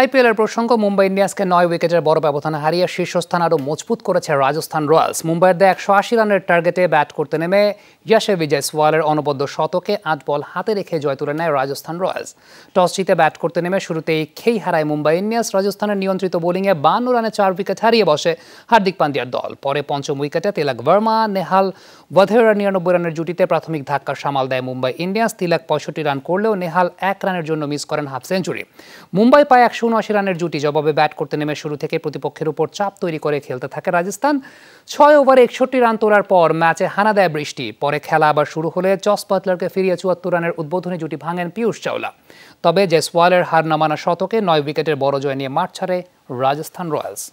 IPL এর প্রসঙ্গ, মুম্বাই ইন্ডিয়ান্সকে নয় উইকেটের বড় ব্যবধানে হারিয়ে শীর্ষস্থান আরও মজবুত করেছে রাজস্থান রয়্যালস। মুম্বাইয়ের দেয় একশো আশি রানের টার্গেটে ব্যাট করতে নেমে ইয়াশে বিজয় সোয়ালের অনবদ্য শতকে আট বল হাতে রেখে জয় তুলে নেয় রাজস্থান রয়্যালস। টস জিতে ব্যাট করতে নেমে শুরুতেই খেই হারায় মুম্বাই ইন্ডিয়ান্স। রাজস্থানের নিয়ন্ত্রিত বোলিংয়ে বান্ন রানে চার উইকেট হারিয়ে বসে হার্দিক পান্ডিয়ার দল। পরে পঞ্চম উইকেটে তিলক ভার্মা, নেহাল ওয়াধেরা নিরানব্বই রানের জুটিতে প্রাথমিক ধাক্কা সামাল দেয় মুম্বাই ইন্ডিয়ান্স। তিলক পঁয়ষট্টি রান করলেও নেহাল এক রানের জন্য মিস করেন হাফ সেঞ্চুরি। মুম্বাই পায় একশো উনআশি রানের জুটি জবাবে ব্যাট করতে নেমে শুরু থেকে প্রতিপক্ষের উপর চাপ তৈরি করে খেলতে থাকে রাজস্থান। ছয় ওভারে একষট্টি রান তোলার পর ম্যাচে হানা দেয় বৃষ্টি। পরে খেলা আবার শুরু হলে জস পাতলারকে ফিরিয়ে চুয়াত্তর রানের উদ্বোধনী জুটি ভাঙেন পিয়ুষ চাওলা। তবে জেসওয়ালের হার নামানা শতকে নয় উইকেটের বড় জয় নিয়ে মাঠ ছাড়ে রাজস্থান রয়্যালস।